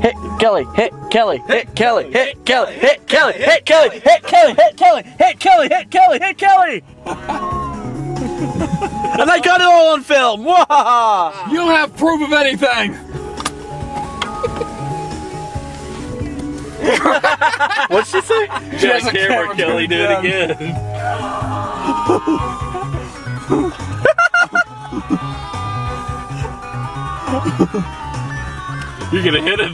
hit Kelly, hit Kelly, hit Kelly, hit Kelly, hit Kelly, hit Kelly, hit Kelly, hit Kelly, hit Kelly, hit Kelly, hit Kelly. And I got it all on film. Wahaha! You don't have proof of anything. What's she say? She has a camera, camera Kelly, do it down. again. You're gonna hit it.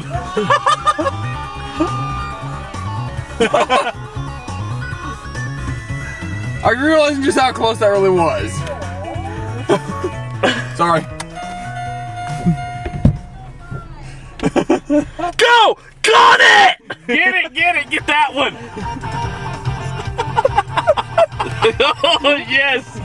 Are you realizing just how close that really was? Sorry. Go! Got it! Get it, get it, get that one. oh yes.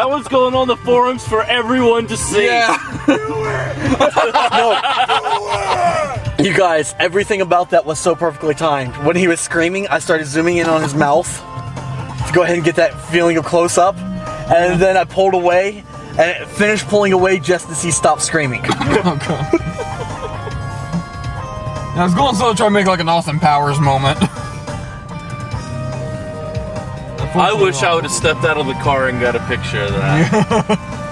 That one's going on the forums for everyone to see. Yeah. You guys, everything about that was so perfectly timed. When he was screaming, I started zooming in on his mouth to go ahead and get that feeling of close up. And then I pulled away and finished pulling away just as he stopped screaming. Oh, I was going slow to try to make like an Austin Powers moment. I wish I would have stepped out of the car and got a picture of that.